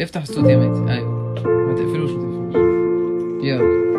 افتح الصوت يا ميتي أيوه. ما تقفلوش ما تقفلوش. يلا.